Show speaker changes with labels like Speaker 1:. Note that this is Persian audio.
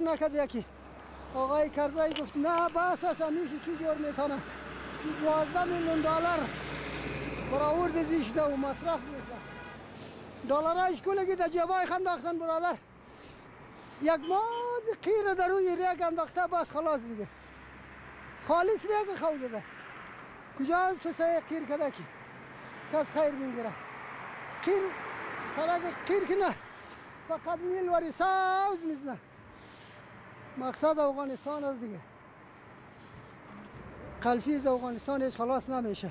Speaker 1: نکد یکی. آقای کرزایی گفت نه بس است همیشه کی جور می‌تونه؟ 12 میلیون دلار. برآورد زیش ده و مصرف میشه. دلارش کلگی در جیبای خنداختن برادر. یک ماز قیر در روی ریگ انداخته بس خلاص دیگه. خالص ریگ خود ده کجا تو سه قیر کده کی؟ کس خیر می‌گیره. قیر سرک قیر که نه. فقط نیل وری سوز می‌زنه. مقصد افغانستان است دیگه. قلفی از افغانستان هیچ خلاص نمیشه.